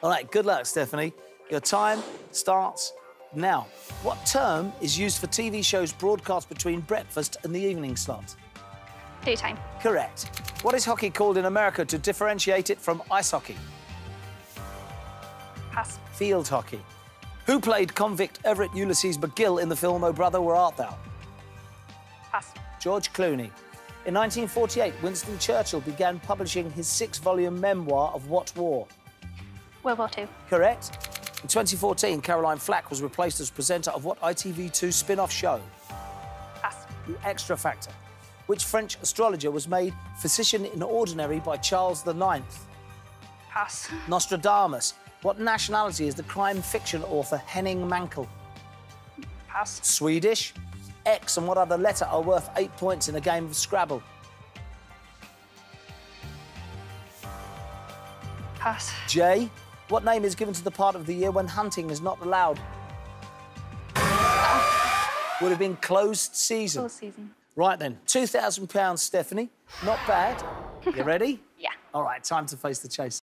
All right, good luck, Stephanie. Your time starts now. What term is used for TV shows broadcast between breakfast and the evening slot? Daytime. Correct. What is hockey called in America to differentiate it from ice hockey? Pass. Field hockey. Who played convict Everett Ulysses McGill in the film Oh Brother, Where Art Thou? Pass. George Clooney. In 1948, Winston Churchill began publishing his six-volume memoir of what war? World War II. Correct. In 2014, Caroline Flack was replaced as presenter of what ITV2 spin-off show? Pass. The Xtra Factor. Which French astrologer was made physician in ordinary by Charles IX? Pass. Nostradamus. What nationality is the crime fiction author Henning Mankell? Pass. Swedish. X and what other letter are worth eight points in a game of Scrabble? Pass. J. What name is given to the part of the year when hunting is not allowed? Would have been closed season. Full season. Right then, £2,000, Stephanie. Not bad. You ready? Yeah. All right, time to face the chase.